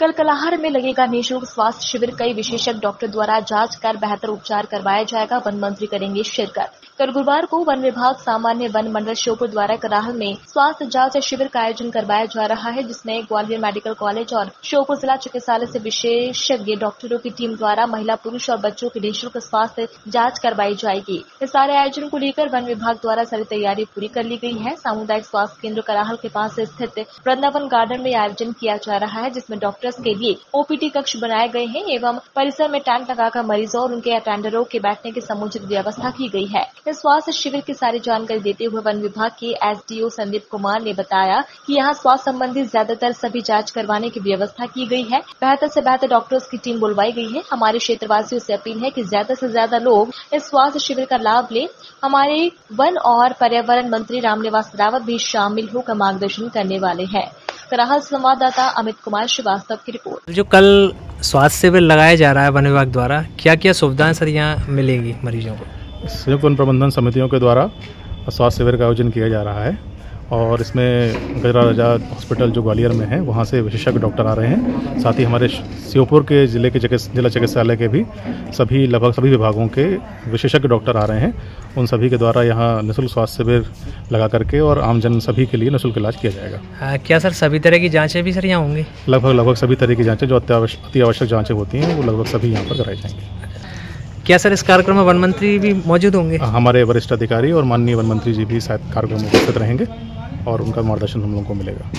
कल कलाहर में लगेगा निःशुल्क स्वास्थ्य शिविर। कई विशेषज्ञ डॉक्टर द्वारा जाँच कर बेहतर उपचार करवाया जाएगा। वन मंत्री करेंगे शिरकत। कल गुरुवार को वन विभाग, सामान्य वन मंडल श्योपुर द्वारा कराहल में स्वास्थ्य जाँच शिविर का आयोजन करवाया जा रहा है, जिसमें ग्वालियर मेडिकल कॉलेज और श्योपुर जिला चिकित्सालय से विशेषज्ञ डॉक्टरों की टीम द्वारा महिला, पुरुष और बच्चों की निःशुल्क स्वास्थ्य जाँच करवाई जाएगी। इस सारे आयोजन को लेकर वन विभाग द्वारा सारी तैयारी पूरी कर ली गई है। सामुदायिक स्वास्थ्य केंद्र कराहल के पास स्थित वृंदावन गार्डन में आयोजन किया जा रहा है, जिसमें डॉक्टर्स के लिए ओपीडी कक्ष बनाए गए हैं एवं परिसर में टेंट लगाकर मरीजों और उनके अटेंडरों के बैठने की समुचित व्यवस्था की गई है। इस स्वास्थ्य शिविर की सारी जानकारी देते हुए वन विभाग के एसडीओ संदीप कुमार ने बताया कि यहाँ स्वास्थ्य संबंधी ज़्यादातर सभी जाँच करवाने की व्यवस्था की गई है। बेहतर से बेहतर डॉक्टर्स की टीम बुलवाई गई है। हमारे क्षेत्रवासियों से अपील है कि ज़्यादा से ज़्यादा लोग इस स्वास्थ्य शिविर का लाभ लें। हमारे वन और पर्यावरण मंत्री रामनिवास रावत भी शामिल होकर मार्गदर्शन करने वाले हैं। कराहल संवाददाता अमित कुमार श्रीवास्तव की रिपोर्ट। जो कल स्वास्थ्य शिविर लगाया जा रहा है वन विभाग द्वारा क्या क्या सुविधाएँ सर यहाँ मिलेगी मरीजों को? संयुक्त वन प्रबंधन समितियों के द्वारा स्वास्थ्य शिविर का आयोजन किया जा रहा है। और इसमें गजरा राजा हॉस्पिटल जो ग्वालियर में है वहाँ से विशेषज्ञ डॉक्टर आ रहे हैं। साथ ही हमारे श्योपुर के ज़िले के जिला चिकित्सालय के भी सभी लगभग सभी विभागों के विशेषज्ञ डॉक्टर आ रहे हैं। उन सभी के द्वारा यहाँ निःशुल्क स्वास्थ्य शिविर लगा करके और आमजन सभी के लिए निःशुल्क इलाज किया जाएगा। आ, क्या सर सभी तरह की जाँचें भी सर यहाँ होंगी? लगभग लगभग सभी तरह की जाँचें जो अति आवश्यक जाँचें होती हैं वो लगभग सभी यहाँ पर कराई जाएँगी। क्या सर इस कार्यक्रम में वन मंत्री भी मौजूद होंगे? हमारे वरिष्ठ अधिकारी और माननीय वन मंत्री जी भी शायद कार्यक्रम में उपस्थित रहेंगे। और उनका मार्गदर्शन हम लोगों को मिलेगा।